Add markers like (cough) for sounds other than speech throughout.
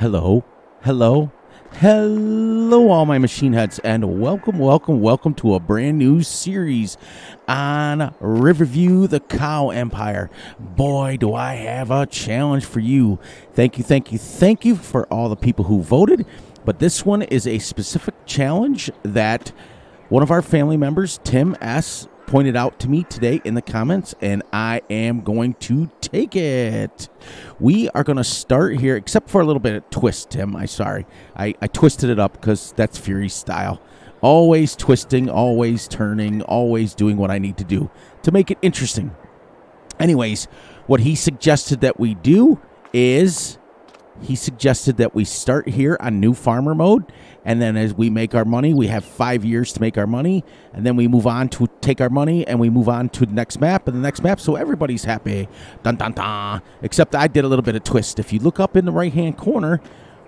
Hello, hello, hello, all my machine heads, and welcome, welcome, welcome to a brand new series on Riverview, the Cow Empire. Boy, do I have a challenge for you! Thank you, thank you, thank you for all the people who voted. But this one is a specific challenge that one of our family members, Tim S., pointed out to me today in the comments, and I am going to take it. We are going to start here, except for a little bit of twist, Tim. I sorry. I, I twisted it up because that's Fury style. Always twisting, always turning, always doing what I need to do to make it interesting. Anyways, what he suggested that we do is he suggested that we start here on new farmer mode and then as we make our money we have five years to make our money and then we move on to take our money and we move on to the next map and the next map so everybody's happy. Dun dun dun. Except i did a little bit of twist. If you look up in the right hand corner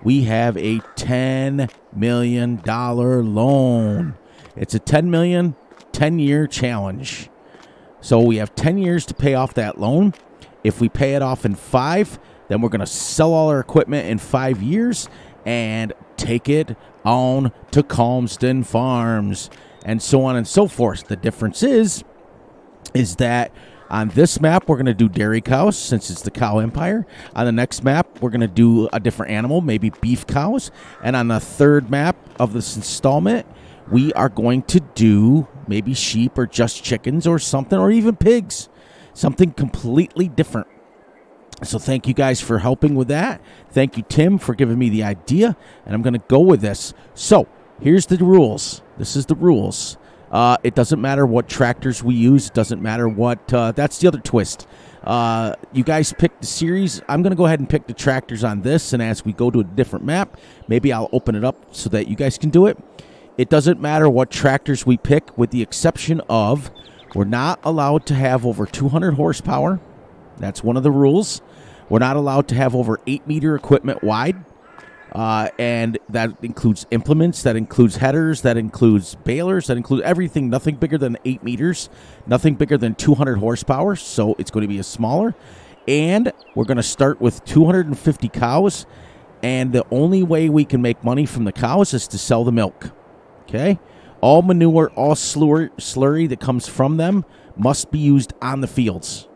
we have a 10 million dollar loan. It's a 10 million 10 year challenge. So we have 10 years to pay off that loan. If we pay it off in five then we're going to sell all our equipment in five years and take it on to Calmsden Farms and so on and so forth. The difference is, is that on this map, we're going to do dairy cows since it's the cow empire. On the next map, we're going to do a different animal, maybe beef cows. And on the third map of this installment, we are going to do maybe sheep or just chickens or something, or even pigs. Something completely different. So thank you guys for helping with that. Thank you, Tim, for giving me the idea, and I'm going to go with this. So here's the rules. This is the rules. Uh, it doesn't matter what tractors we use. It doesn't matter what. Uh, that's the other twist. Uh, you guys pick the series. I'm going to go ahead and pick the tractors on this, and as we go to a different map, maybe I'll open it up so that you guys can do it. It doesn't matter what tractors we pick, with the exception of we're not allowed to have over 200 horsepower. That's one of the rules. We're not allowed to have over eight meter equipment wide. Uh, and that includes implements, that includes headers, that includes balers, that includes everything, nothing bigger than eight meters, nothing bigger than 200 horsepower. So it's going to be a smaller. And we're going to start with 250 cows. And the only way we can make money from the cows is to sell the milk. Okay? All manure, all slurry, slurry that comes from them must be used on the fields.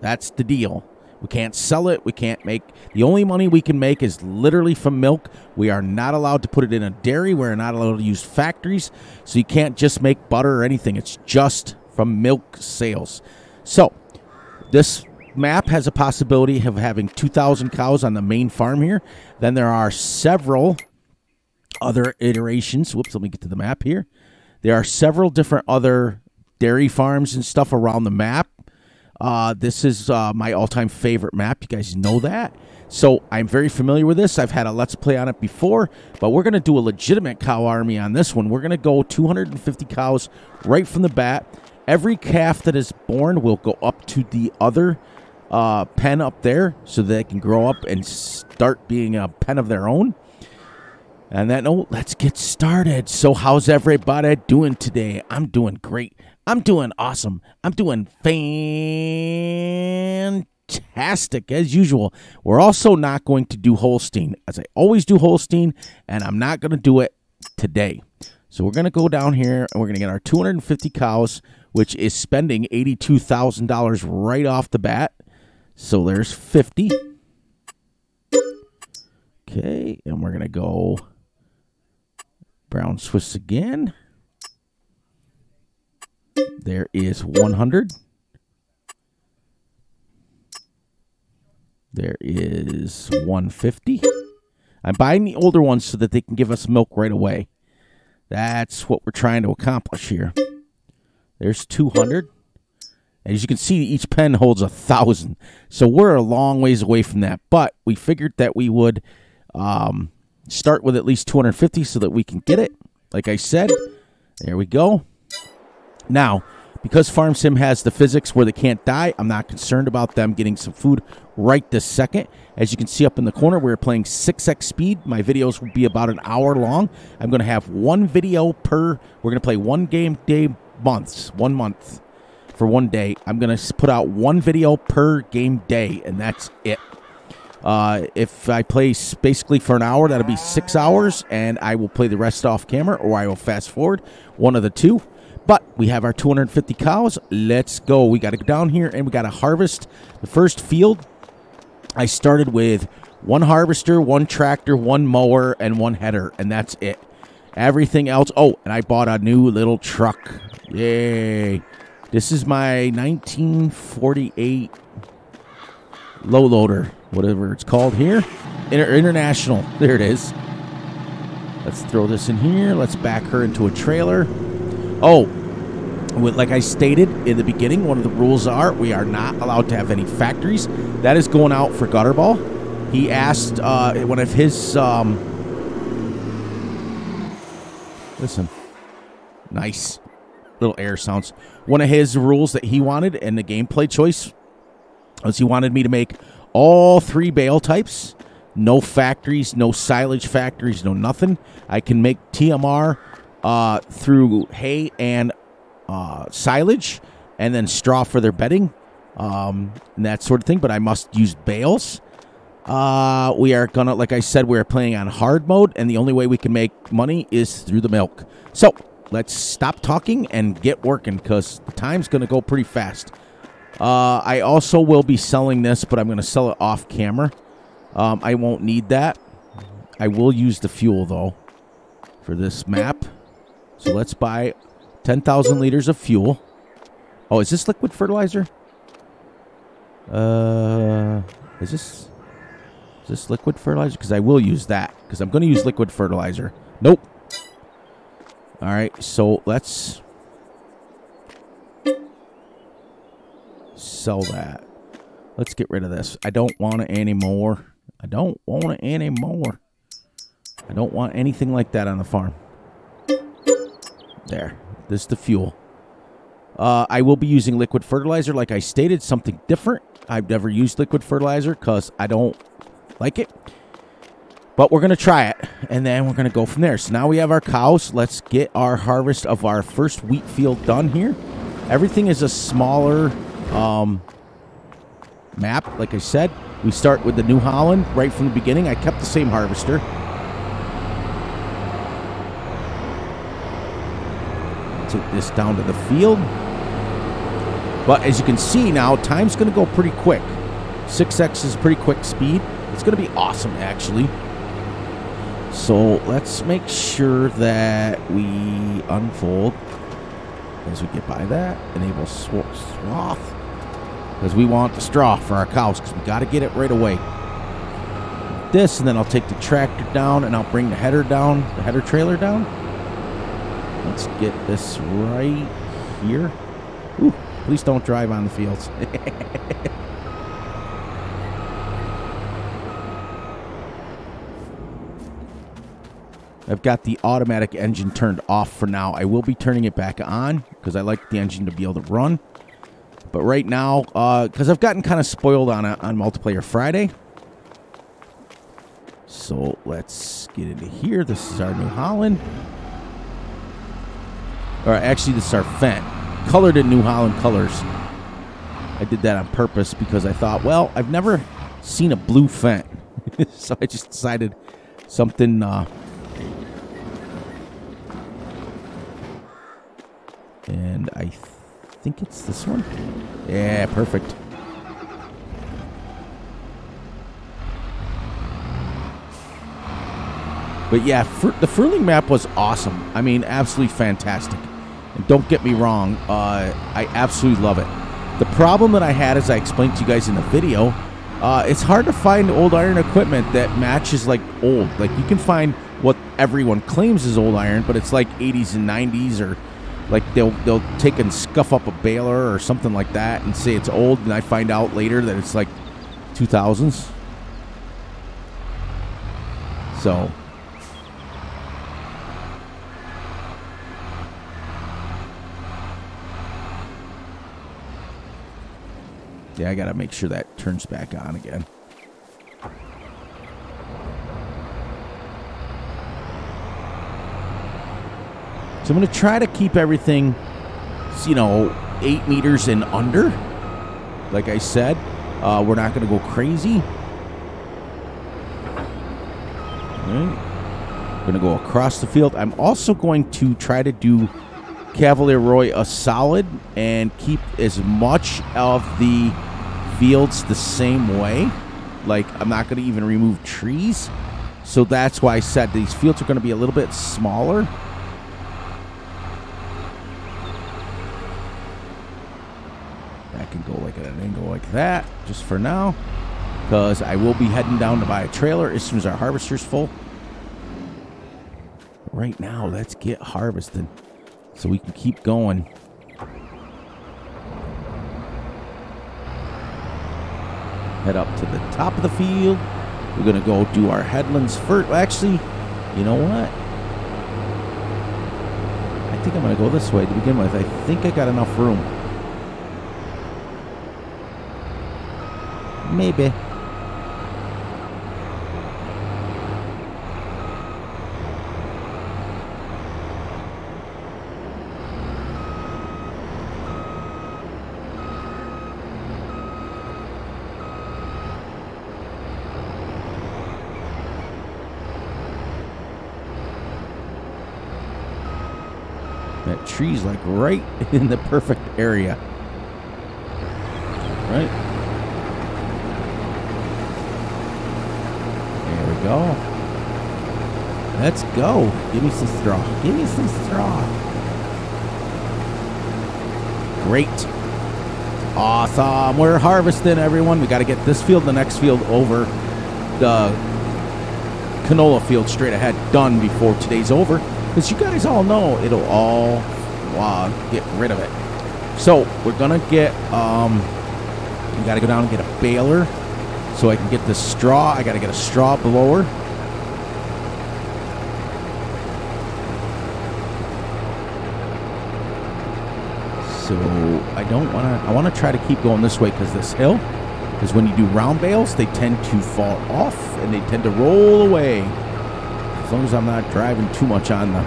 That's the deal. We can't sell it. We can't make the only money we can make is literally from milk. We are not allowed to put it in a dairy. We're not allowed to use factories. So you can't just make butter or anything. It's just from milk sales. So this map has a possibility of having 2,000 cows on the main farm here. Then there are several other iterations. Whoops, let me get to the map here. There are several different other dairy farms and stuff around the map uh, this is uh, my all time favorite map. You guys know that. So I'm very familiar with this. I've had a Let's Play on it before, but we're going to do a legitimate cow army on this one. We're going to go 250 cows right from the bat. Every calf that is born will go up to the other uh, pen up there so they can grow up and start being a pen of their own. And that note, let's get started. So, how's everybody doing today? I'm doing great. I'm doing awesome. I'm doing fantastic as usual. We're also not going to do Holstein, as I always do Holstein, and I'm not going to do it today. So we're going to go down here and we're going to get our 250 cows, which is spending $82,000 right off the bat. So there's 50. Okay, and we're going to go brown Swiss again. There is 100. There is 150. I'm buying the older ones so that they can give us milk right away. That's what we're trying to accomplish here. There's 200. As you can see, each pen holds a thousand. So we're a long ways away from that. But we figured that we would um, start with at least 250 so that we can get it. Like I said, there we go. Now, because Farm Sim has the physics where they can't die, I'm not concerned about them getting some food right this second. As you can see up in the corner, we're playing 6x speed. My videos will be about an hour long. I'm going to have one video per, we're going to play one game day months, one month for one day. I'm going to put out one video per game day, and that's it. Uh, if I play basically for an hour, that'll be six hours, and I will play the rest off camera, or I will fast forward, one of the two. But we have our 250 cows. Let's go. We got to go down here and we got to harvest the first field. I started with one harvester, one tractor, one mower, and one header, and that's it. Everything else. Oh, and I bought a new little truck. Yay. This is my 1948 low loader, whatever it's called here. Inter- international. There it is. Let's throw this in here. Let's back her into a trailer. Oh, like I stated in the beginning, one of the rules are we are not allowed to have any factories. That is going out for Gutterball. He asked uh, one of his. Um, listen, nice little air sounds. One of his rules that he wanted and the gameplay choice was he wanted me to make all three bale types. No factories, no silage factories, no nothing. I can make TMR uh, through hay and uh, silage, and then straw for their bedding, um, and that sort of thing. But I must use bales. Uh, we are gonna, like I said, we're playing on hard mode, and the only way we can make money is through the milk. So let's stop talking and get working, because the time's gonna go pretty fast. Uh, I also will be selling this, but I'm gonna sell it off camera. Um, I won't need that. I will use the fuel though for this map. So let's buy 10,000 liters of fuel. Oh, is this liquid fertilizer? Uh, is this is this liquid fertilizer? Because I will use that. Because I'm going to use liquid fertilizer. Nope. All right, so let's sell that. Let's get rid of this. I don't want it anymore. I don't want it anymore. I don't want anything like that on the farm. There. This is the fuel. Uh, I will be using liquid fertilizer, like I stated, something different. I've never used liquid fertilizer because I don't like it. But we're going to try it, and then we're going to go from there. So now we have our cows. Let's get our harvest of our first wheat field done here. Everything is a smaller um, map, like I said. We start with the New Holland right from the beginning. I kept the same harvester. This down to the field. But as you can see now, time's going to go pretty quick. 6x is pretty quick speed. It's going to be awesome, actually. So let's make sure that we unfold as we get by that. Enable sw- swath. Because we want the straw for our cows because we got to get it right away. This, and then I'll take the tractor down and I'll bring the header down, the header trailer down. Let's get this right here. Ooh, please don't drive on the fields. (laughs) I've got the automatic engine turned off for now. I will be turning it back on because I like the engine to be able to run. But right now, uh, because I've gotten kind of spoiled on a, on multiplayer Friday. So let's get into here. This is our New Holland. Or actually, this is our Fendt. Colored in New Holland colors. I did that on purpose because I thought, well, I've never seen a blue Fendt. (laughs) so I just decided something uh, And I th- think it's this one. Yeah, perfect. But yeah, the Furling map was awesome. I mean, absolutely fantastic. And don't get me wrong, uh, I absolutely love it. The problem that I had, as I explained to you guys in the video, uh, it's hard to find old iron equipment that matches like old. Like you can find what everyone claims is old iron, but it's like 80s and 90s or like they'll they'll take and scuff up a baler or something like that and say it's old and I find out later that it's like 2000s. So Yeah, I got to make sure that turns back on again. So I'm going to try to keep everything, you know, eight meters and under. Like I said, uh, we're not going to go crazy. right. Going to go across the field. I'm also going to try to do Cavalier Roy a solid and keep as much of the fields the same way. Like, I'm not going to even remove trees. So that's why I said these fields are going to be a little bit smaller. That can go like at an angle like that, just for now. Because I will be heading down to buy a trailer as soon as our harvester's full. Right now, let's get harvesting so we can keep going. Head up to the top of the field. We're going to go do our headlands first. Actually, you know what? I think I'm going to go this way to begin with. I think I got enough room. Maybe. That tree's like right (laughs) in the perfect area. Right? There we go. Let's go. Give me some straw. Give me some straw. Great. Awesome. We're harvesting, everyone. We got to get this field, the next field over. The canola field straight ahead done before today's over. Because you guys all know it'll all uh, get rid of it. So we're gonna get um we gotta go down and get a baler so I can get the straw. I gotta get a straw blower. So I don't wanna I wanna try to keep going this way because this hill because when you do round bales they tend to fall off and they tend to roll away. As long as I'm not driving too much on them.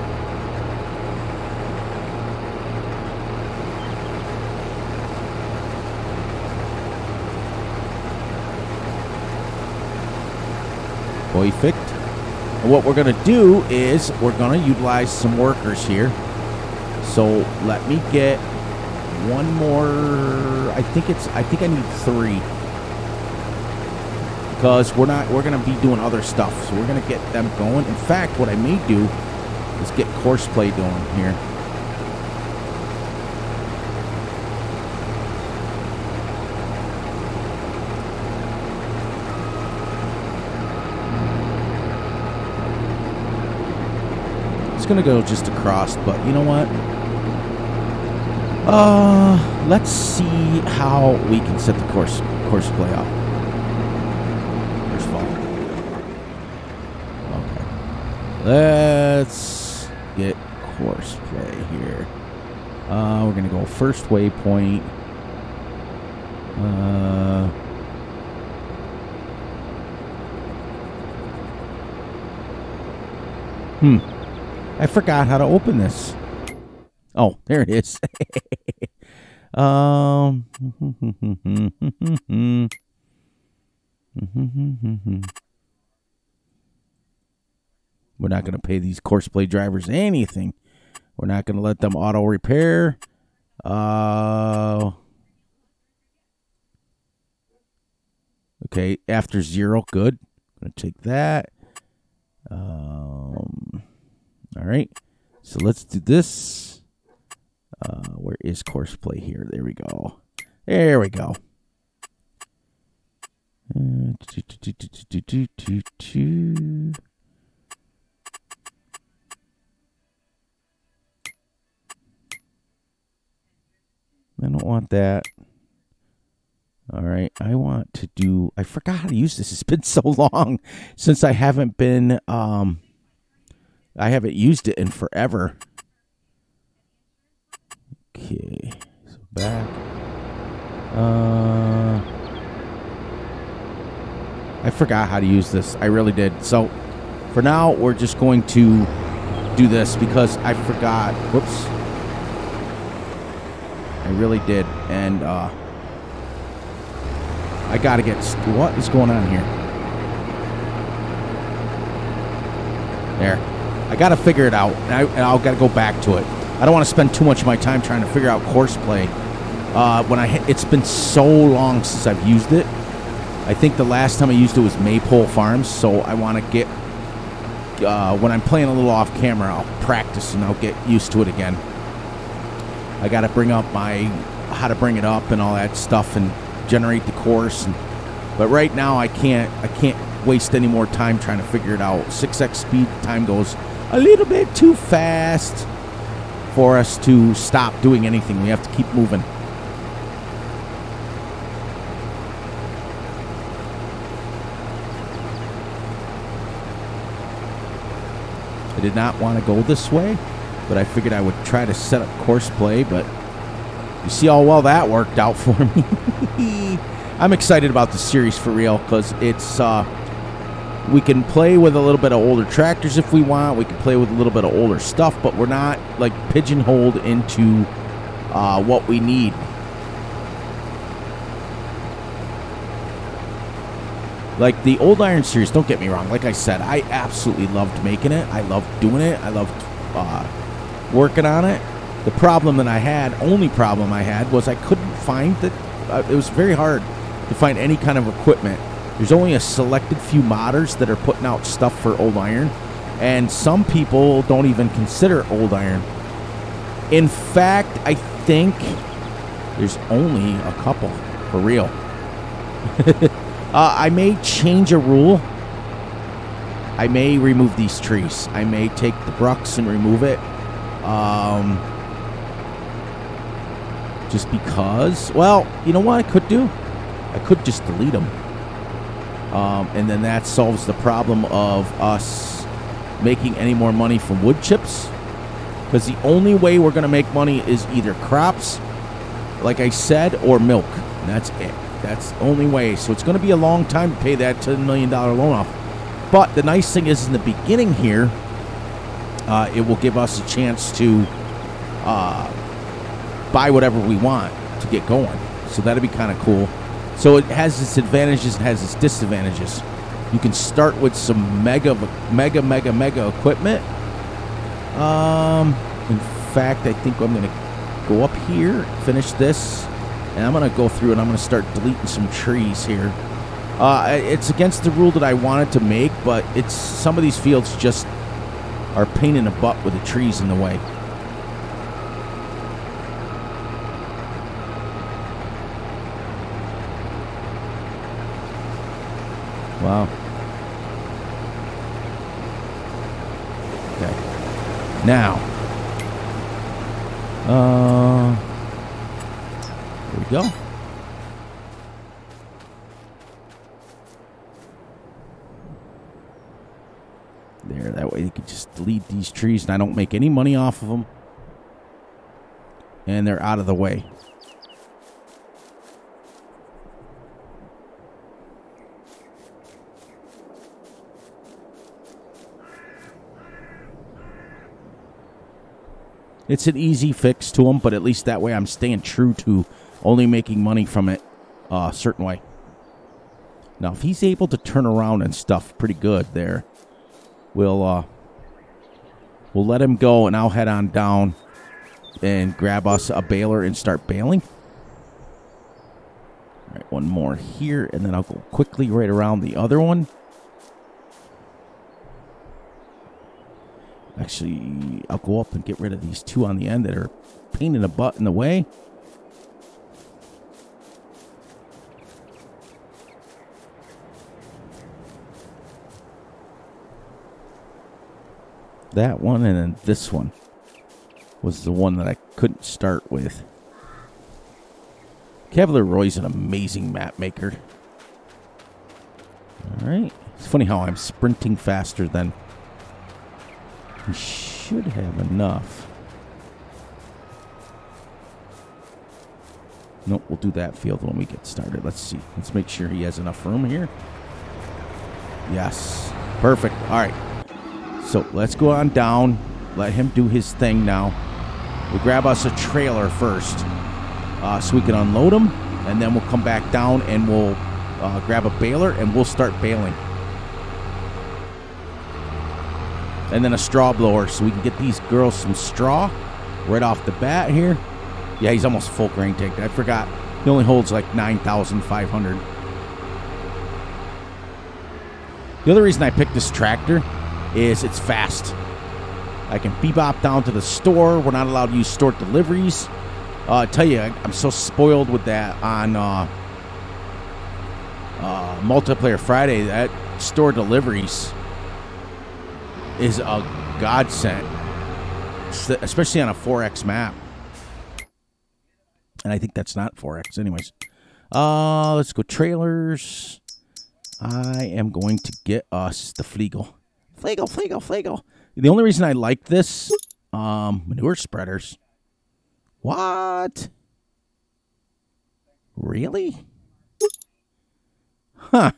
Perfect. And what we're going to do is we're going to utilize some workers here. So let me get one more. I think it's. I think I need three because we're not. We're going to be doing other stuff. So we're going to get them going. In fact, what I may do is get course play going here. Gonna go just across, but you know what? Uh, let's see how we can set the course course play up. First of all, okay. Let's get course play here. Uh, we're gonna go first waypoint. Uh. Hmm. I forgot how to open this. Oh, there it is. (laughs) um. (laughs) We're not going to pay these course play drivers anything. We're not going to let them auto repair. Uh. Okay, after zero, good. I'm going to take that. Um. All right. So let's do this. Uh, where is course play here? There we go. There we go. I don't want that. All right. I want to do. I forgot how to use this. It's been so (laughs) long since I haven't been. Um, I haven't used it in forever. Okay, so back. Uh, I forgot how to use this. I really did. So for now, we're just going to do this because I forgot. Whoops. I really did. And uh, I got to get. What is going on here? There. I got to figure it out, and, I, and I'll got to go back to it. I don't want to spend too much of my time trying to figure out course play. Uh, when I it's been so long since I've used it. I think the last time I used it was Maypole Farms, so I want to get uh, when I'm playing a little off camera, I'll practice and I'll get used to it again. I got to bring up my how to bring it up and all that stuff and generate the course. And, but right now, I can't I can't waste any more time trying to figure it out. 6x speed time goes a little bit too fast for us to stop doing anything. We have to keep moving. I did not want to go this way, but I figured I would try to set up course play, but you see how well that worked out for (laughs) me. I'm excited about the series for real because it's uh, we can play with a little bit of older tractors if we want. We can play with a little bit of older stuff, but we're not like pigeonholed into uh, what we need. Like the old iron series, don't get me wrong. Like I said, I absolutely loved making it. I loved doing it. I loved uh, working on it. The problem that I had, only problem I had, was I couldn't find that. Uh, it was very hard to find any kind of equipment. There's only a selected few modders that are putting out stuff for old iron, and some people don't even consider old iron. In fact, I think there's only a couple for real. (laughs) Uh, I may change a rule. I may remove these trees. I may take the brucks and remove it. Um, just because. Well, you know what I could do? I could just delete them. Um, and then that solves the problem of us making any more money from wood chips. Because the only way we're going to make money is either crops, like I said, or milk. And that's it. That's the only way. So it's going to be a long time to pay that $10 million loan off. But the nice thing is, in the beginning here, uh, it will give us a chance to uh, buy whatever we want to get going. So that'll be kind of cool. So it has its advantages and has its disadvantages. You can start with some mega, mega, mega, mega equipment. Um, in fact, I think I'm going to go up here, finish this, and I'm going to go through and I'm going to start deleting some trees here. Uh, it's against the rule that I wanted to make, but it's some of these fields just are pain in the butt with the trees in the way. Wow. Okay. Now. Uh here we go. There, that way you can just delete these trees and I don't make any money off of them. And they're out of the way. It's an easy fix to them, but at least that way I'm staying true to only making money from it a certain way. Now, if he's able to turn around and stuff pretty good there, we'll uh, we'll let him go, and I'll head on down and grab us a baler and start bailing. All right, one more here, and then I'll go quickly right around the other one. Actually, I'll go up and get rid of these two on the end that are pain in the butt in the way. that one and then this one was the one that I couldn't start with. Cavalier Roy's an amazing map maker. All right. It's funny how I'm sprinting faster than he should have enough. Nope, we'll do that field when we get started. Let's see. Let's make sure he has enough room here. Yes. Perfect. All right. So let's go on down. Let him do his thing now. We'll grab us a trailer first uh, so we can unload him. And then we'll come back down and we'll uh, grab a baler and we'll start baling. And then a straw blower so we can get these girls some straw right off the bat here. Yeah, he's almost full grain tank. I forgot. He only holds like 9,500. The other reason I picked this tractor is it's fast. I can bebop down to the store. We're not allowed to use store deliveries. Uh, I tell you, I'm so spoiled with that on uh, uh, multiplayer Friday. That store deliveries is a godsend, especially on a 4X map. And I think that's not 4X, anyways. Uh, let's go trailers. I am going to get us the Fliegl. Fliegl, Fliegl, Fliegl. The only reason I like this, um, manure spreaders. What? Really? Huh.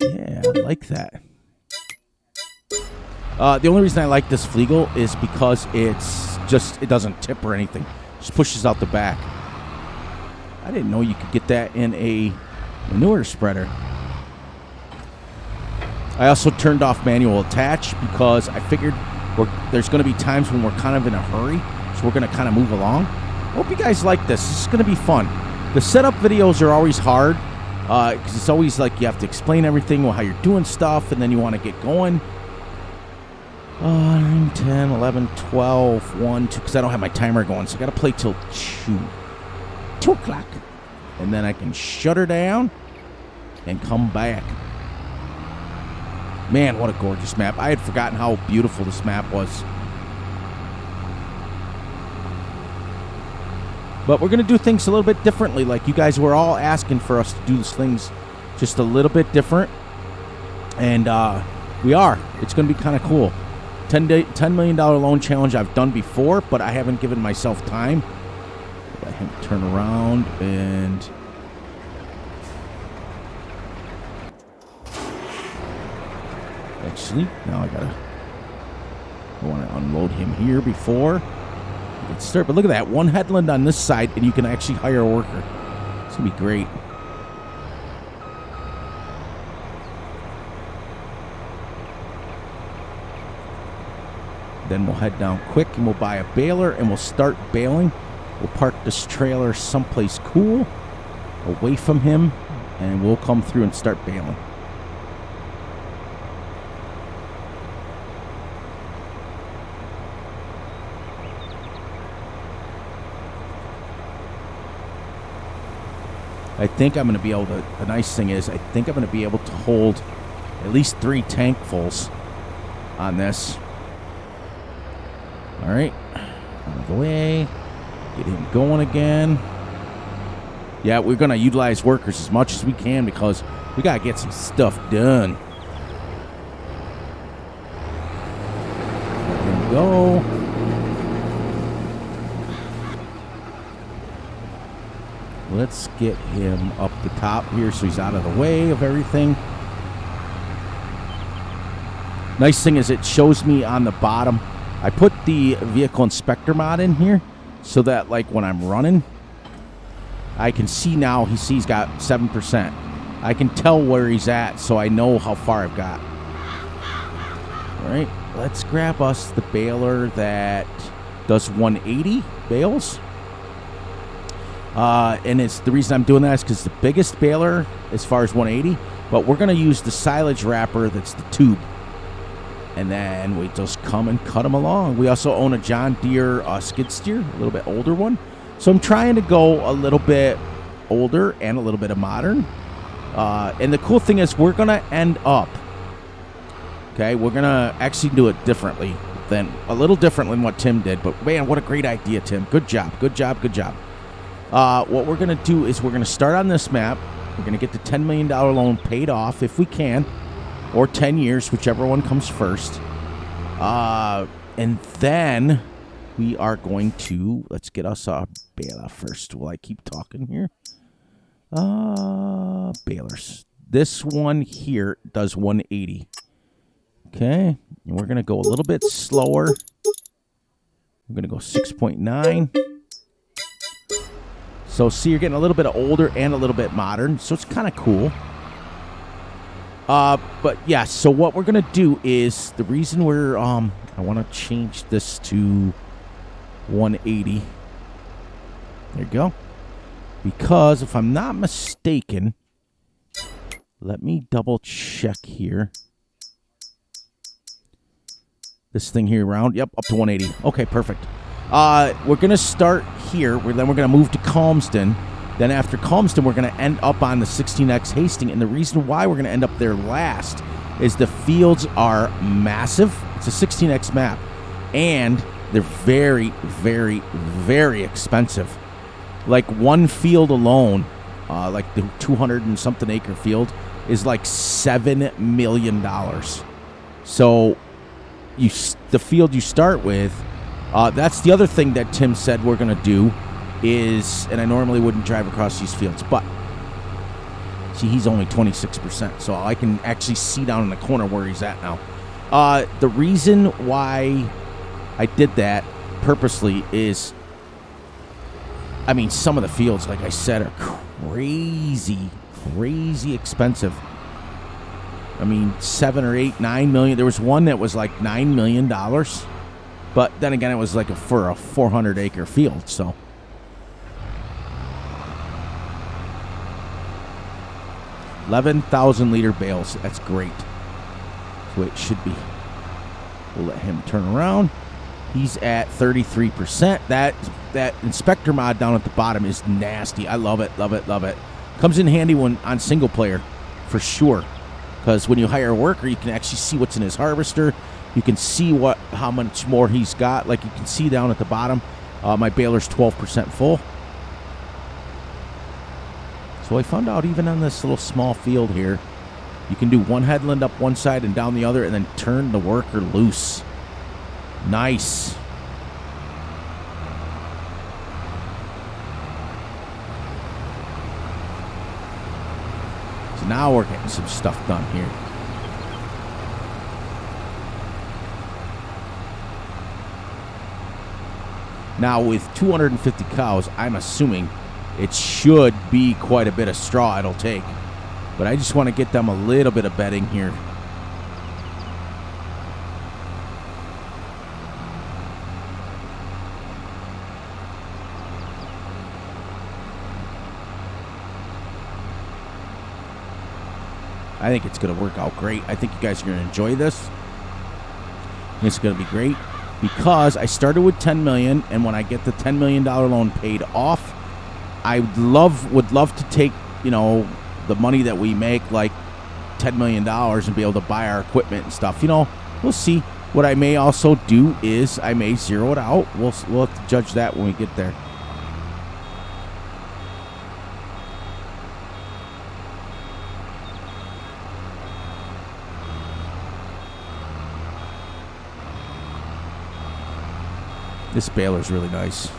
Yeah, I like that. Uh, the only reason I like this Fliegl is because it's just, it doesn't tip or anything. Just pushes out the back. I didn't know you could get that in a manure spreader. I also turned off manual attach because I figured there's going to be times when we're kind of in a hurry, so we're going to kind of move along. Hope you guys like this. This is going to be fun. The setup videos are always hard because uh, it's always like you have to explain everything, how you're doing stuff, and then you want to get going. Uh, 9, 10, 11, 12, 1, 2, because I don't have my timer going, so I got to play till 2. 2 o'clock. And then I can shut her down and come back. Man, what a gorgeous map. I had forgotten how beautiful this map was. But we're going to do things a little bit differently. Like you guys were all asking for us to do these things just a little bit different. And uh, we are. It's going to be kind of cool. 10, day, $10 million loan challenge I've done before, but I haven't given myself time. Let him turn around and Actually, now I gotta. I want to unload him here before we get started. But look at that, one headland on this side, and you can actually hire a worker. It's gonna be great. Then we'll head down quick and we'll buy a baler and we'll start baling. We'll park this trailer someplace cool away from him and we'll come through and start baling. I think I'm going to be able to. The nice thing is, I think I'm going to be able to hold at least three tankfuls on this. All right, out of the way. Get him going again. Yeah, we're going to utilize workers as much as we can because we got to get some stuff done. Go. Let's get him up the top here so he's out of the way of everything. Nice thing is it shows me on the bottom. I put the vehicle inspector mod in here so that like when I'm running, I can see now he sees got 7%. I can tell where he's at so I know how far I've got. All right, let's grab us the baler that does 180 bales. Uh, and it's the reason I'm doing that is because the biggest baler as far as 180, but we're going to use the silage wrapper that's the tube. And then we just come and cut them along. We also own a John Deere uh, skid steer, a little bit older one. So I'm trying to go a little bit older and a little bit of modern. Uh, and the cool thing is we're going to end up, okay, we're going to actually do it differently than, a little different than what Tim did. But man, what a great idea, Tim. Good job, good job, good job. Uh, what we're going to do is we're going to start on this map. We're going to get the $10 million loan paid off if we can, or 10 years, whichever one comes first. Uh, and then we are going to, let's get us a baler first. Will I keep talking here? Uh, balers. This one here does 180. Okay, and we're to go a little bit slower. We're to go 6.9. So see, you're getting a little bit older and a little bit modern, so it's kind of cool. Uh, but yeah, so what we're gonna do is the reason we're um I want to change this to 180. There you go. Because if I'm not mistaken, let me double check here. This thing here around, yep, up to 180. Okay, perfect. Uh, we're gonna start here. We're, then we're gonna move to Calmsden. Then after Calmsden, we're gonna end up on the 16X Hastings. And the reason why we're gonna end up there last is the fields are massive. It's a 16X map, and they're very, very, very expensive. Like one field alone, uh, like the 200 and something acre field, is like seven million dollars. So, you the field you start with. Uh, that's the other thing that Tim said we're gonna do is, and I normally wouldn't drive across these fields, but see, he's only 26%, so I can actually see down in the corner where he's at now. Uh, the reason why I did that purposely is, I mean, some of the fields, like I said, are crazy, crazy expensive. I mean, seven or eight, nine million. There was one that was like nine million dollars, but then again, it was like a, for a 400 acre field. So, eleven thousand liter bales. That's great. That's way it should be. We'll let him turn around. He's at 33%. That that inspector mod down at the bottom is nasty. I love it, love it, love it. Comes in handy when on single player, for sure. Because when you hire a worker, you can actually see what's in his harvester. You can see what how much more he's got. Like you can see down at the bottom, uh, my baler's 12% full. So I found out even on this little small field here, you can do one headland up one side and down the other and then turn the worker loose. Nice. So now we're getting some stuff done here. Now with 250 cows, I'm assuming it should be quite a bit of straw it'll take. But I just want to get them a little bit of bedding here. I think it's going to work out great. I think you guys are going to enjoy this. It's going to be great because I started with 10 million, and when I get the 10 million dollar loan paid off, I would love would love to take you know the money that we make, like 10 million dollars, and be able to buy our equipment and stuff. You know, we'll see. What I may also do is I may zero it out. We'll we'll have to judge that when we get there. This baler's really nice.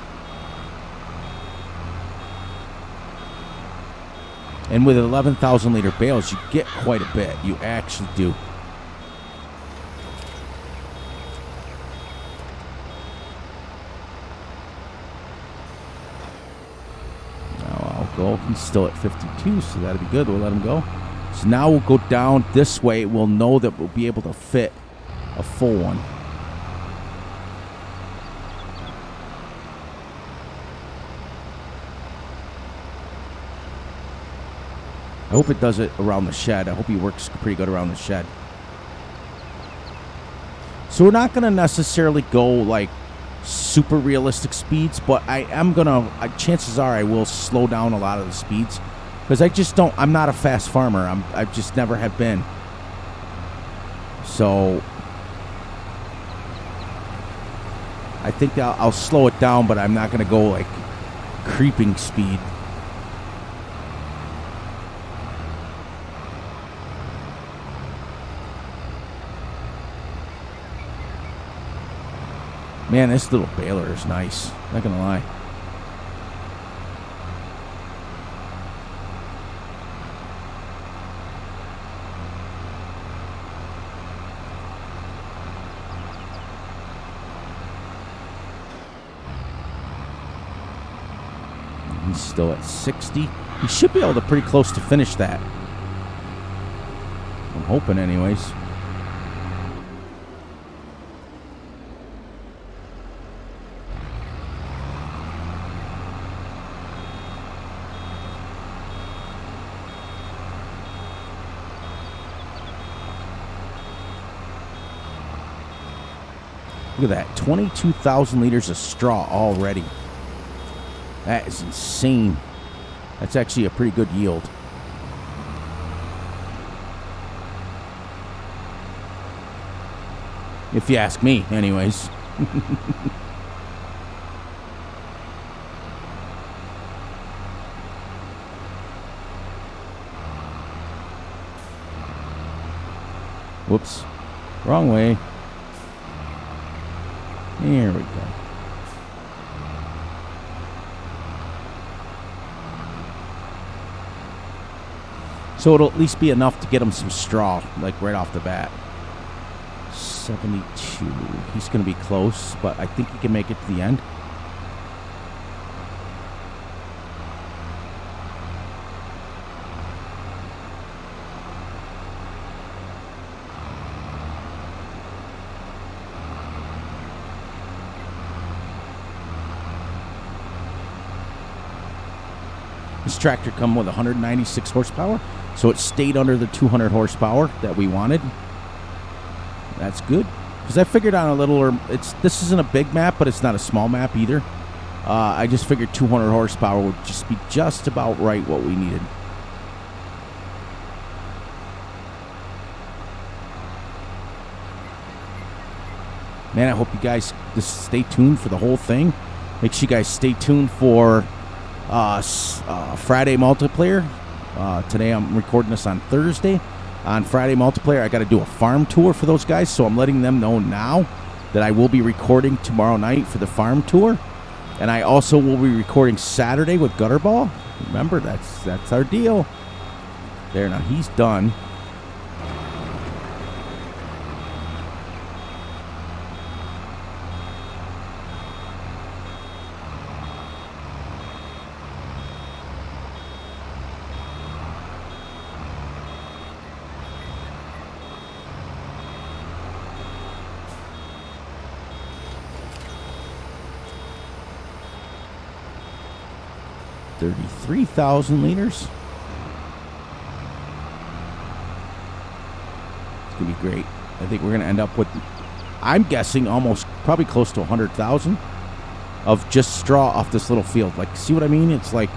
And with 11,000 liter bales, you get quite a bit. You actually do. Now I'll go. He's still at 52, so that'll be good. We'll let him go. So now we'll go down this way. We'll know that we'll be able to fit a full one. I hope it does it around the shed. I hope he works pretty good around the shed. So we're not going to necessarily go like super realistic speeds, but I am going to, uh, chances are I will slow down a lot of the speeds because I just don't, I'm not a fast farmer. I'm, I just never have been. So I think I'll, I'll slow it down, but I'm not going to go like creeping speed. Man, this little baler is nice. Not gonna lie. He's still at 60. He should be able to pretty close to finish that. I'm hoping, anyways. Look at that 22,000 liters of straw already. That is insane. That's actually a pretty good yield. If you ask me, anyways. (laughs) Whoops. Wrong way. Here we go. So it'll at least be enough to get him some straw, like right off the bat. 72. He's going to be close, but I think he can make it to the end. Tractor come with 196 horsepower, so it stayed under the 200 horsepower that we wanted. That's good because I figured on a little. Or it's this isn't a big map, but it's not a small map either. Uh, I just figured 200 horsepower would just be just about right what we needed. Man, I hope you guys just stay tuned for the whole thing. Make sure you guys stay tuned for uh, uh, Friday multiplayer. Uh, today I'm recording this on Thursday. On Friday multiplayer, I got to do a farm tour for those guys, so I'm letting them know now that I will be recording tomorrow night for the farm tour, and I also will be recording Saturday with Gutterball. Remember, that's that's our deal. There now, he's done. 33,000 liters. It's going to be great. I think we're going to end up with, I'm guessing, almost probably close to 100,000 of just straw off this little field. Like, see what I mean? It's like,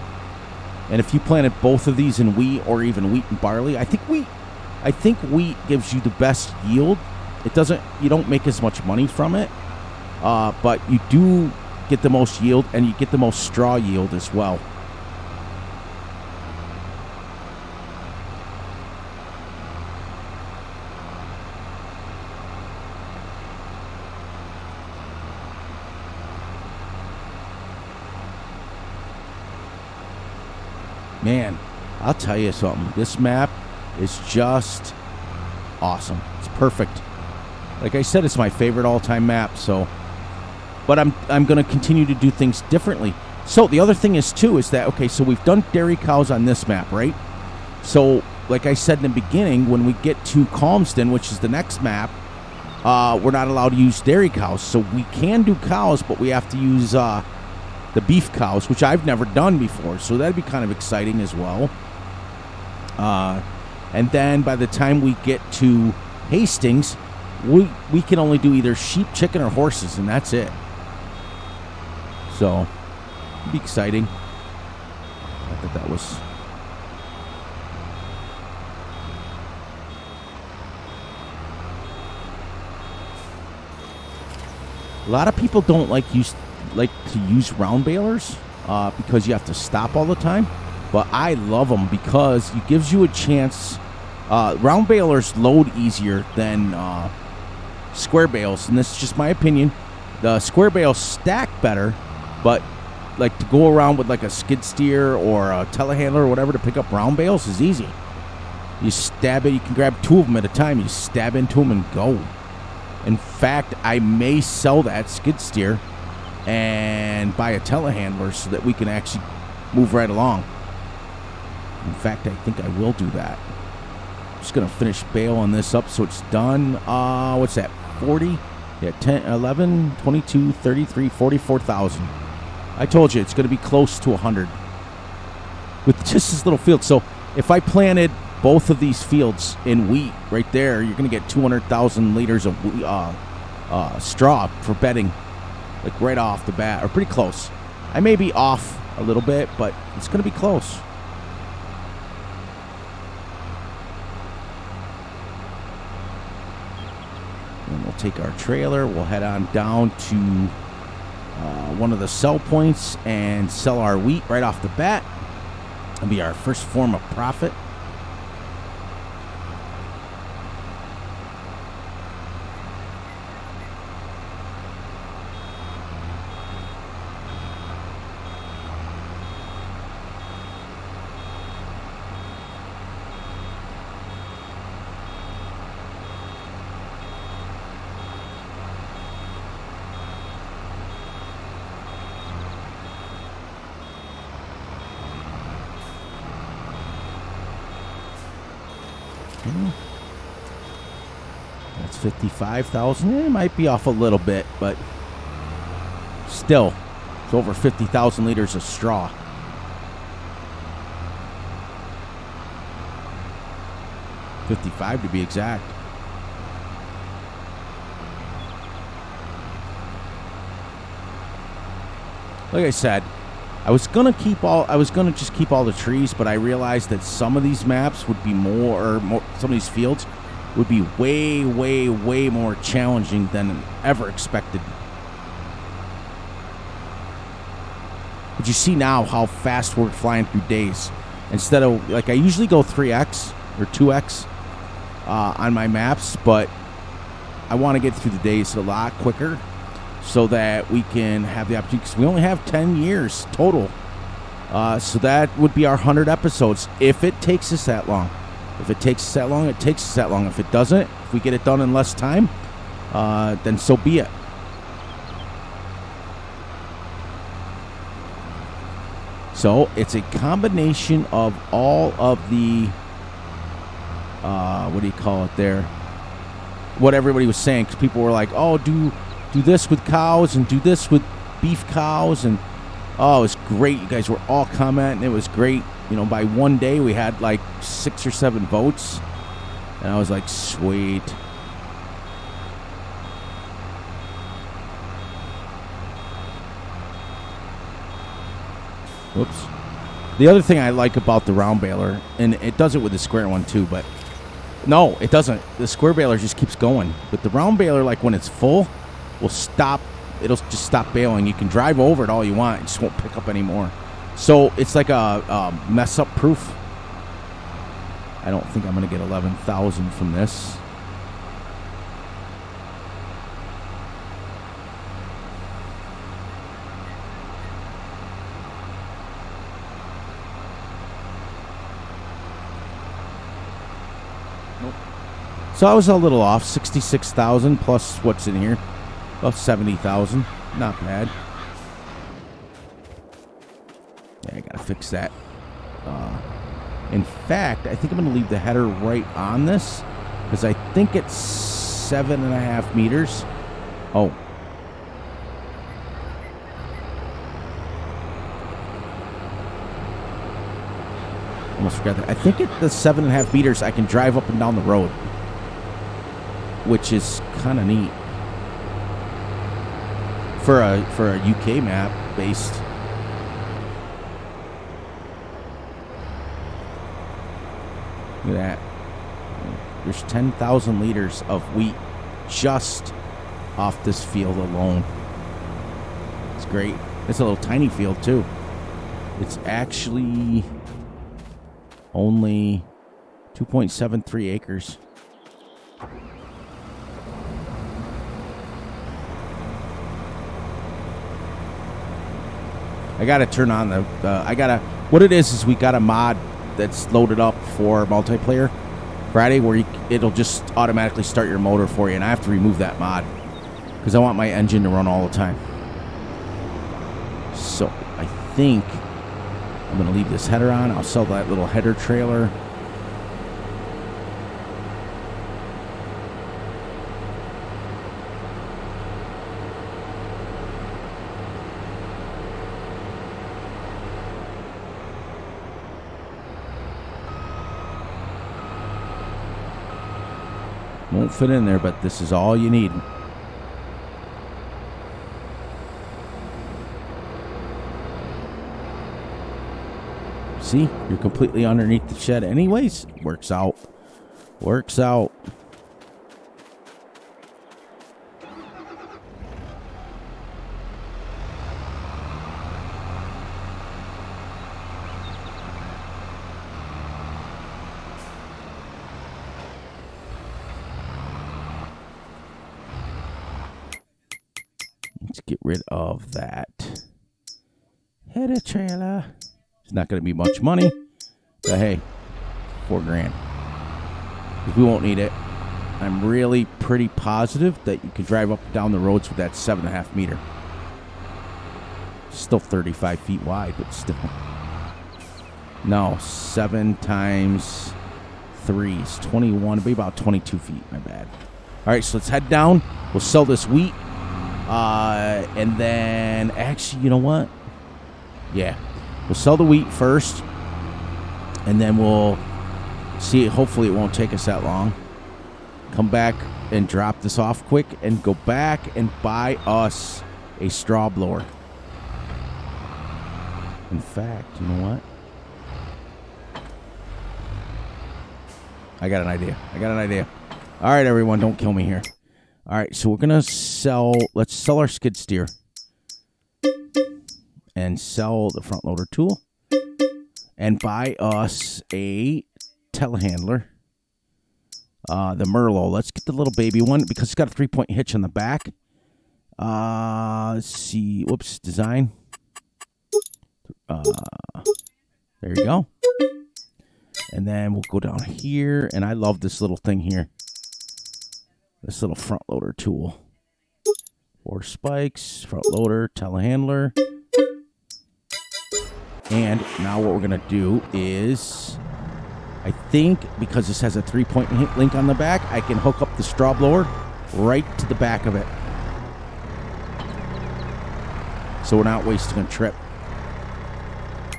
and if you planted both of these in wheat or even wheat and barley, I think wheat, I think wheat gives you the best yield. It doesn't, you don't make as much money from it, uh, but you do get the most yield and you get the most straw yield as well. man, I'll tell you something. This map is just awesome. It's perfect. Like I said, it's my favorite all-time map. So, but I'm I'm going to continue to do things differently. So the other thing is too is that okay. So we've done dairy cows on this map, right? So like I said in the beginning, when we get to Calmsden, which is the next map, uh, we're not allowed to use dairy cows. So we can do cows, but we have to use uh, the beef cows, which I've never done before. So that'd be kind of exciting as well. Uh, and then by the time we get to Hastings, we we can only do either sheep, chicken, or horses, and that's it. So, be exciting. I thought that was. A lot of people don't like use like to use round balers uh, because you have to stop all the time. But I love them because it gives you a chance. Uh, round balers load easier than uh, square bales, and this is just my opinion. The square bales stack better, but like to go around with like a skid steer or a telehandler or whatever to pick up round bales is easy. You stab it, you can grab two of them at a time. You stab into them and go. In fact, I may sell that skid steer and buy a telehandler so that we can actually move right along. In fact, I think I will do that. Just gonna finish baling this up so it's done. Uh, what's that? 40? Yeah, 10, 11, 22, 33, 44,000. I told you it's gonna be close to 100 with just this little field. So if I planted both of these fields in wheat right there, you're gonna get 200,000 liters of uh, uh, straw for bedding, like right off the bat, or pretty close. I may be off a little bit, but it's gonna be close. Take our trailer, we'll head on down to uh, one of the sell points and sell our wheat right off the bat. It'll be our first form of profit. That's 55,000. Eh, it might be off a little bit, but still, it's over 50,000 liters of straw. Fifty-five to be exact. Like I said, I was gonna keep all. I was gonna just keep all the trees, but I realized that some of these maps would be more, or more, some of these fields would be way, way, way more challenging than ever expected. But you see now how fast we're flying through days. Instead of like I usually go 3x or 2x uh, on my maps, but I want to get through the days a lot quicker so that we can have the opportunity. Because we only have 10 years total. Uh, so that would be our 100 episodes if it takes us that long. If it takes that long, it takes that long. If it doesn't, if we get it done in less time, uh, then so be it. So it's a combination of all of the, uh, what do you call it there? What everybody was saying, because people were like, "Oh, do do this with cows and do this with beef cows," and oh, it was great. You guys were all commenting. It was great. You know, by one day we had like six or seven votes, and I was like, "Sweet." Whoops. The other thing I like about the round baler, and it does it with the square one too, but no, it doesn't. The square baler just keeps going. But the round baler, like when it's full, will stop. It'll just stop baling. You can drive over it all you want. It just won't pick up anymore. So it's like a, a mess up proof. I don't think I'm going to get 11,000 from this. So I was a little off, sixty-six thousand plus what's in here, about seventy thousand. Not bad. Yeah, I gotta fix that. Uh, in fact, I think I'm gonna leave the header right on this because I think it's seven and a half meters. Oh. Almost forgot that. I think at the seven and a half meters, I can drive up and down the road which is kind of neat for a for a UK map based. Look at that. There's 10,000 liters of wheat just off this field alone. It's great. It's a little tiny field too. It's actually only 2.73 acres. I gotta turn on the. Uh, I gotta. What it is is we got a mod that's loaded up for multiplayer Friday where you, it'll just automatically start your motor for you, and I have to remove that mod because I want my engine to run all the time. So I think I'm gonna leave this header on. I'll sell that little header trailer. Won't fit in there, but this is all you need. See, you're completely underneath the shed anyways. Works out. Works out. Let's get rid of that. Header trailer. It's not going to be much money, but hey, four grand. We won't need it. I'm really pretty positive that you can drive up and down the roads with that seven and a half meter. Still 35 feet wide, but still. No, seven times three is 21. It'll be about 22 feet. My bad. All right, so let's head down. We'll sell this wheat. Uh, and then, actually, you know what? Yeah, we'll sell the wheat first, and then we'll see. Hopefully, it won't take us that long. Come back and drop this off quick, and go back and buy us a straw blower. In fact, you know what? I got an idea. I got an idea. All right, everyone, don't kill me here. All right, so we're gonna sell. Let's sell our skid steer and sell the front loader tool and buy us a telehandler. Uh, the Merlo. Let's get the little baby one because it's got a three point hitch on the back. Uh, let's see. Whoops, design. Uh, there you go. And then we'll go down here, and I love this little thing here. This little front loader tool. Four spikes, front loader, telehandler. And now what we're going to do is, I think because this has a three-point link on the back, I can hook up the straw blower right to the back of it. So we're not wasting a trip.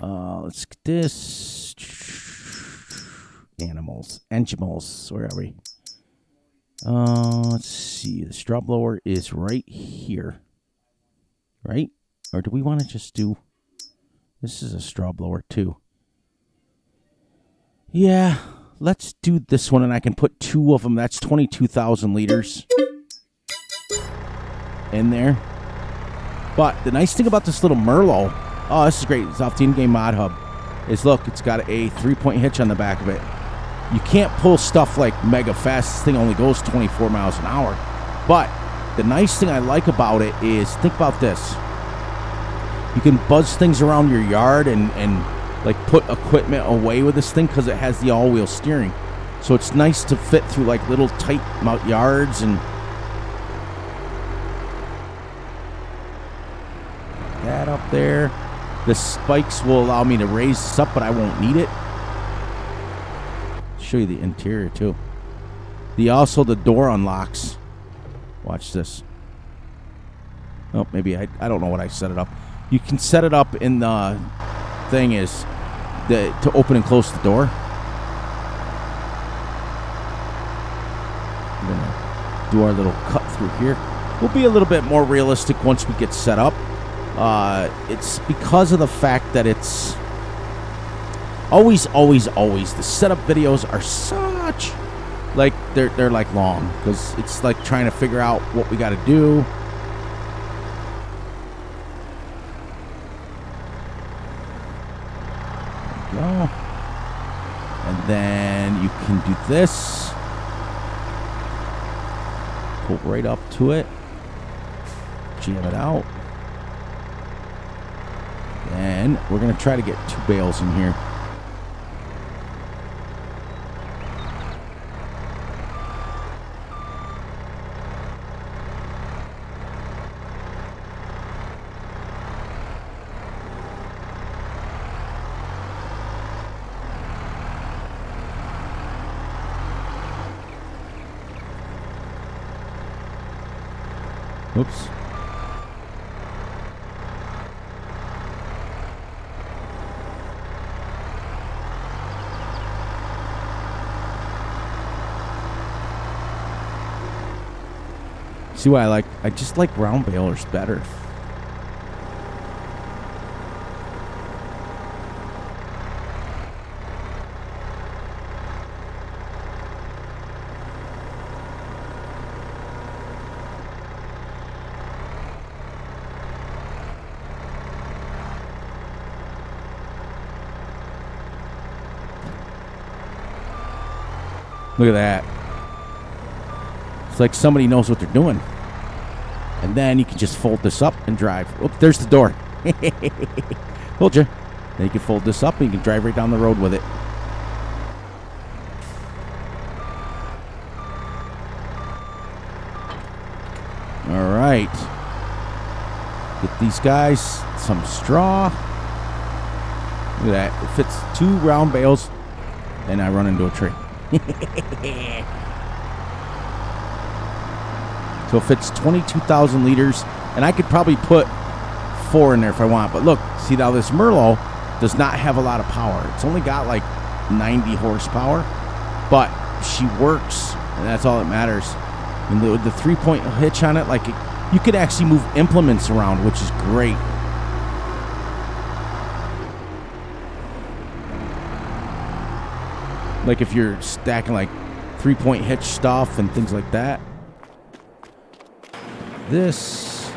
Uh, let's get this. Animals. Animals. Where are we? Uh, let's see. The straw blower is right here. Right? Or do we want to just do... This is a straw blower too. Yeah, let's do this one and I can put two of them. That's 22,000 liters in there. But the nice thing about this little Merlo, oh, this is great. It's off the in-game mod hub. Is look, it's got a three-point hitch on the back of it. You can't pull stuff like mega fast. This thing only goes 24 miles an hour. But the nice thing I like about it is, think about this. You can buzz things around your yard and, and like put equipment away with this thing because it has the all-wheel steering. So it's nice to fit through like little tight yards and that up there. The spikes will allow me to raise this up, but I won't need it. Show you the interior too. The also the door unlocks. Watch this. Oh, maybe I I don't know what I set it up. You can set it up in the thing is the to open and close the door. I'm gonna do our little cut through here. We'll be a little bit more realistic once we get set up. Uh, it's because of the fact that it's always, always, always the setup videos are such like they're they're like long because it's like trying to figure out what we got to do. There we go. And then you can do this. Pull right up to it. Jam it out. And we're going to try to get two bales in here. See why I like? I just like round balers better. Look at that. It's like somebody knows what they're doing. And then you can just fold this up and drive. Oh, there's the door. (laughs) Told you. Then you can fold this up and you can drive right down the road with it. All right. Get these guys some straw. Look at that. It fits two round bales. And I run into a tree. (laughs) so it fits 22,000 liters, and I could probably put four in there if I want. But look, see now this Merlo does not have a lot of power. It's only got like 90 horsepower, but she works, and that's all that matters. And the, the three-point hitch on it, like it, you could actually move implements around, which is great. like if you're stacking like three point hitch stuff and things like that. This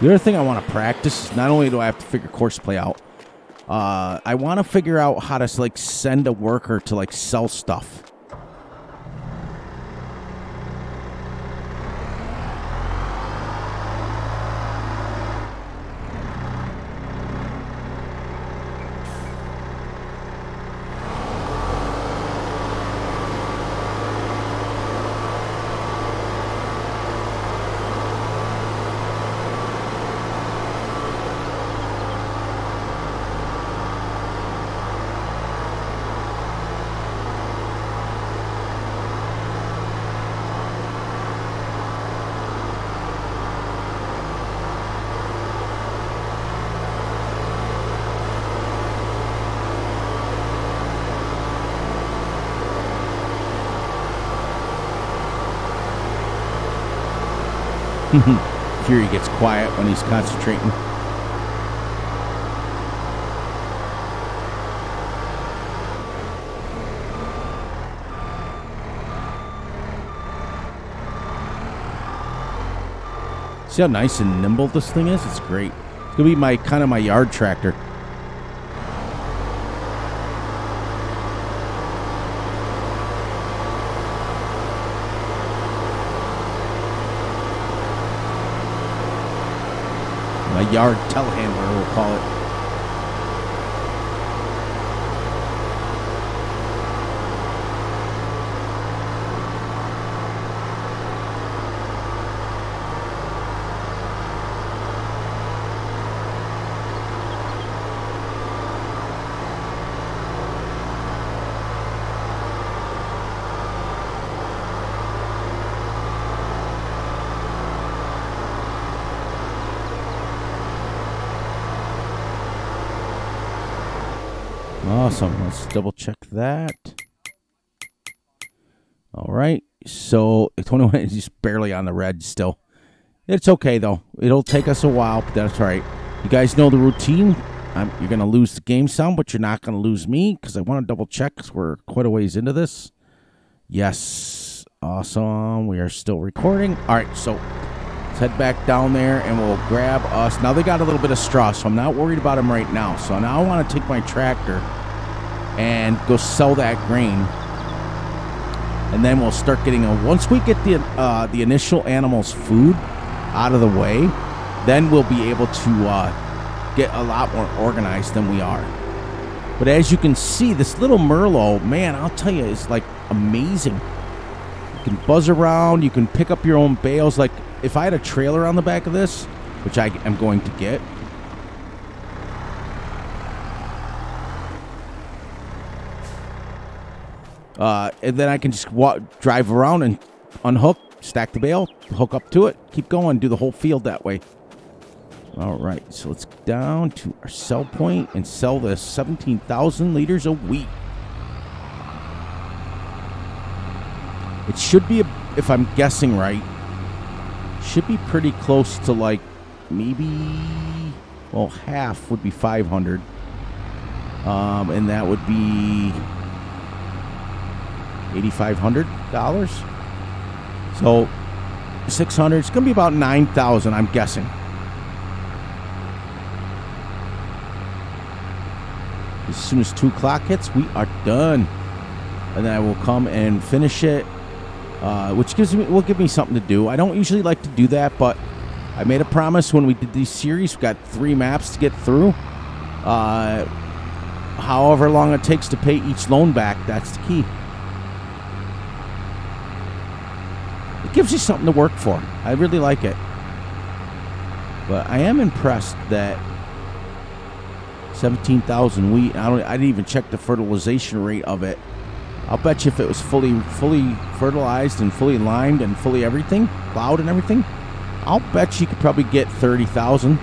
The other thing I want to practice, is not only do I have to figure Courseplay out, uh, I want to figure out how to like send a worker to like sell stuff. (laughs) Fury gets quiet when he's concentrating. See how nice and nimble this thing is? It's great. It's gonna be my kind of my yard tractor. My yard telehandler, we'll call it. Awesome. Let's double check that. All right. So (laughs) 21 is just barely on the red still. It's okay though. It'll take us a while, but that's all right. You guys know the routine. I'm, you're going to lose the game some, but you're not going to lose me because I want to double check because we're quite a ways into this. Yes. Awesome. We are still recording. All right. So let's head back down there and we'll grab us. Now they got a little bit of straw, so I'm not worried about them right now. So now I want to take my tractor and go sell that grain. And then we'll start getting a. Once we get the uh, the initial animals' food out of the way, then we'll be able to uh, get a lot more organized than we are. But as you can see, this little Merlo, man, I'll tell you, is like amazing. You can buzz around, you can pick up your own bales. Like if I had a trailer on the back of this, which I am going to get, Uh, and then I can just drive around and unhook, stack the bale, hook up to it, keep going, do the whole field that way. All right, so let's down to our sell point and sell the 17,000 liters of wheat. It should be, a, if I'm guessing right, should be pretty close to like maybe, well, half would be 500. Um, and that would be $8,500. So 600, it's going to be about 9,000, I'm guessing. As soon as 2 o'clock hits, we are done. And then I will come and finish it, uh, which gives me will give me something to do. I don't usually like to do that, but I made a promise when we did these series. We got three maps to get through. Uh, however long it takes to pay each loan back, that's the key. Gives you something to work for. I really like it. But I am impressed that 17,000 wheat. I don't. I didn't even check the fertilization rate of it. I'll bet you if it was fully fully fertilized and fully limed and fully everything, plowed and everything, I'll bet you could probably get 30,000.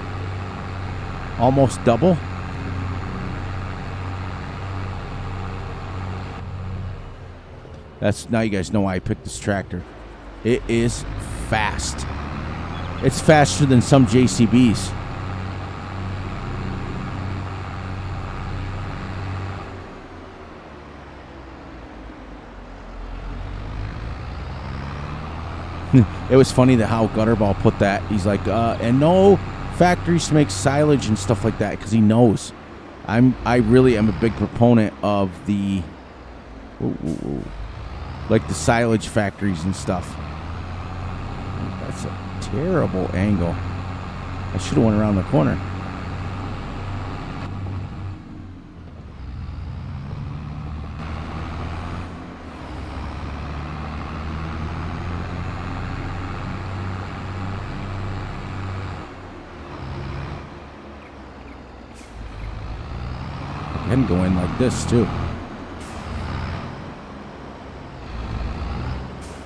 Almost double. That's now you guys know why I picked this tractor. It is fast. It's faster than some JCBs. (laughs) it was funny that how Gutterball put that. He's like, uh, and no factories make silage and stuff like that because he knows. I'm I really am a big proponent of the ooh, ooh, ooh, like the silage factories and stuff. That's a terrible angle. I should have went around the corner. can go in like this too.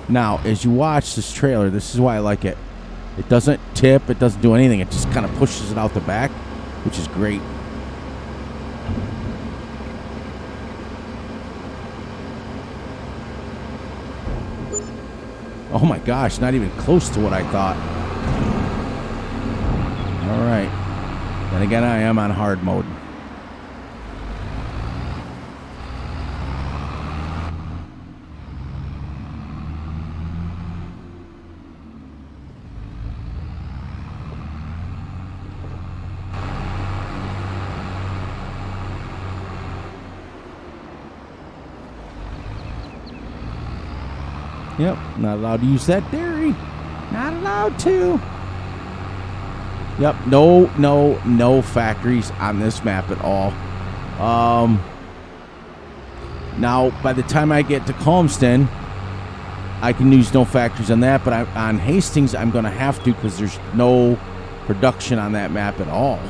Now, as you watch this trailer, this is why I like it. It doesn't tip, it doesn't do anything. It just kind of pushes it out the back, which is great. Oh my gosh, not even close to what I thought. All right. Then again, I am on hard mode. Yep, not allowed to use that dairy. Not allowed to. Yep, no, no, no factories on this map at all. Um, now, by the time I get to Calmsden, I can use no factories on that, but I, on Hastings, I'm going to have to because there's no production on that map at all.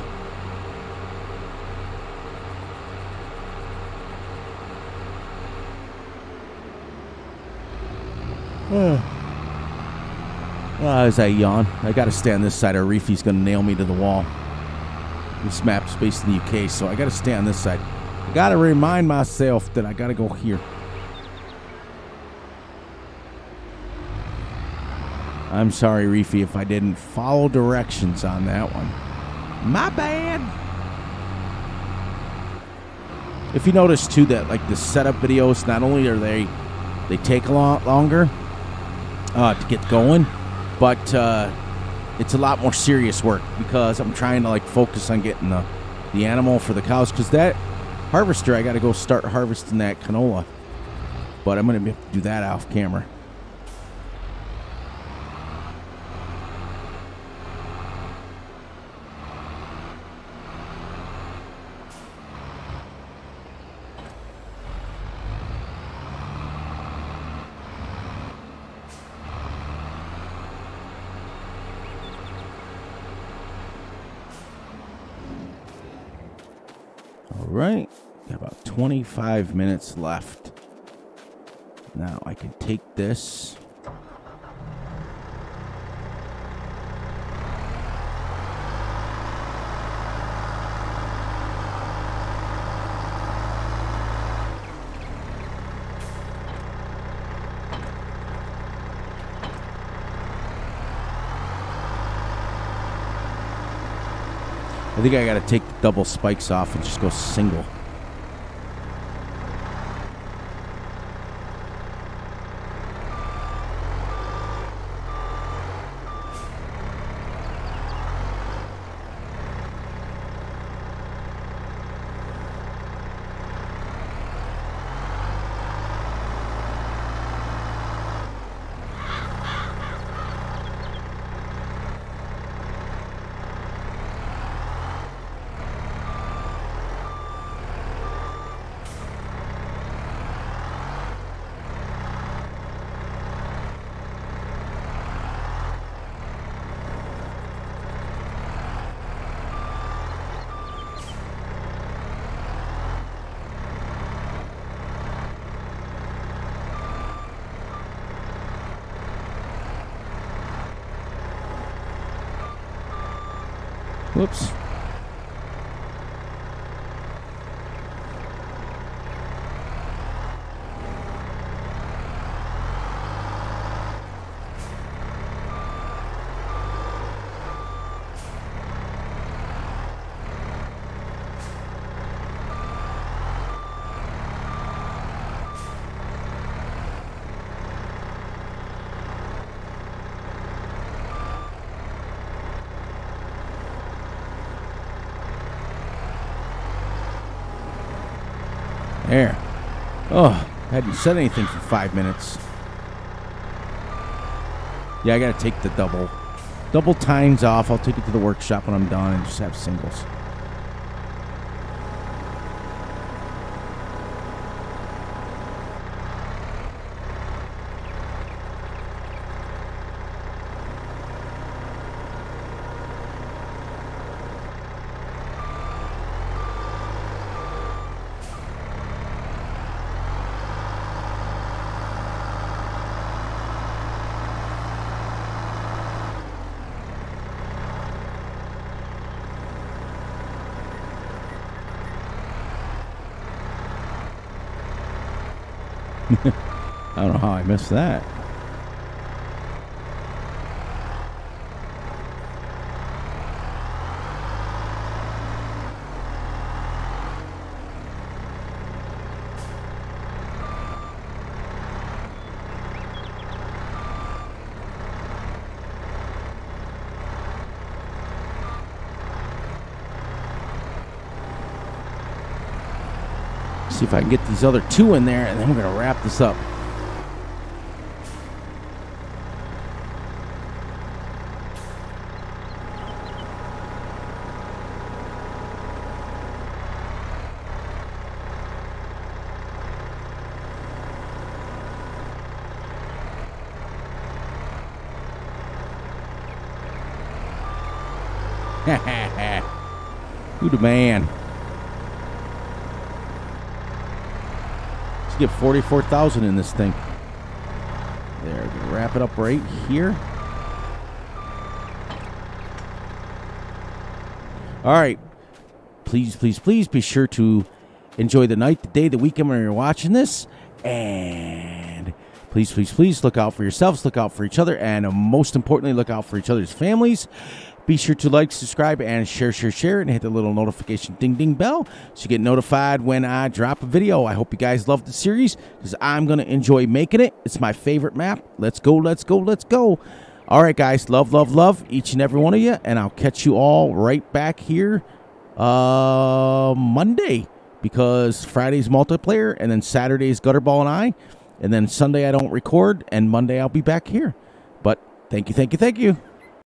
Uh, as I yawn, I got to stay on this side or Reefy's to nail me to the wall. This map's based in the UK, so I got to stay on this side. I got to remind myself that I got to go here. I'm sorry, Reefy, if I didn't follow directions on that one. My bad. If you notice too that like the setup videos, not only are they they take a lot longer, uh, to get going, but uh, it's a lot more serious work because I'm trying to like focus on getting the the animal for the cows because that harvester I got to go start harvesting that canola, but I'm gonna do that off camera. 25 minutes left. Now I can take this. I think I gotta take the double spikes off and just go single. Whoops. There. Oh, hadn't said anything for five minutes. Yeah, I gotta take the double. Double times off. I'll take it to the workshop when I'm done and just have singles. (laughs) I don't know how I missed that. See if I can get these other two in there, and then we're going to wrap this up. (laughs) Who the man? Let's get 44,000 in this thing. There, gonna wrap it up right here. All right. Please, please, please be sure to enjoy the night, the day, the weekend when you're watching this. And please, please, please look out for yourselves, look out for each other, and most importantly, look out for each other's families. Be sure to like, subscribe, and share, share, share, and hit the little notification ding ding bell so you get notified when I drop a video. I hope you guys love the series because I'm going to enjoy making it. It's my favorite map. Let's go, let's go, let's go. All right, guys. Love, love, love each and every one of you. And I'll catch you all right back here uh, Monday because Friday's multiplayer and then Saturday's Gutterball and I. And then Sunday I don't record and Monday I'll be back here. But thank you, thank you, thank you.